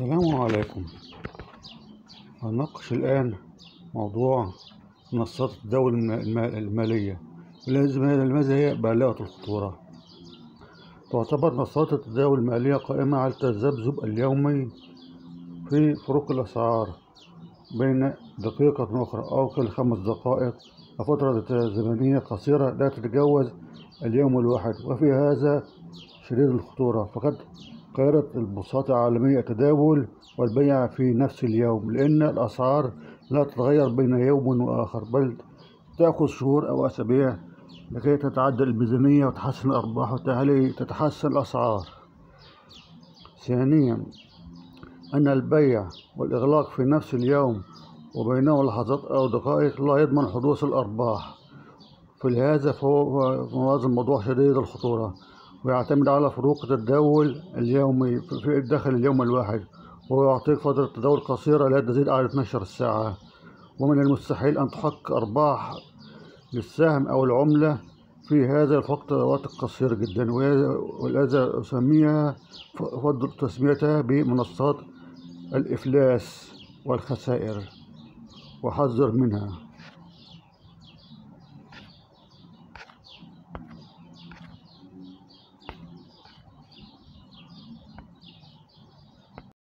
السلام عليكم. هنناقش الآن موضوع منصات الم- المالية. لماذا هي بالغة الخطورة؟ تعتبر منصات التداول المالية قائمة على التذبذب اليومي في فروق الأسعار بين دقيقة أخرى أو كل خمس دقائق. وفترة زمنية قصيرة لا تتجاوز اليوم الواحد وفي هذا شديد الخطورة. فقد قررت البورصات العالمية التداول والبيع في نفس اليوم لأن الأسعار لا تتغير بين يوم وآخر بل تأخذ شهور أو أسابيع لكي تتعدل الميزانية وتحسن الأرباح وبالتالي تتحسن الأسعار. ثانيا أن البيع والإغلاق في نفس اليوم وبينه لحظات أو دقائق لا يضمن حدوث الأرباح. فلهذا فهو هذا الموضوع شديد الخطورة. ويعتمد على فروق التداول اليومي في داخل اليوم الواحد وهو يعطيك فترة تداول قصيرة لا تزيد على 12 ساعة. ومن المستحيل أن تحقق أرباح للسهم أو العملة في هذا الوقت وقت قصير جدا ولهذا أسميها أفضل تسميتها بمنصات الإفلاس والخسائر. وحذر منها.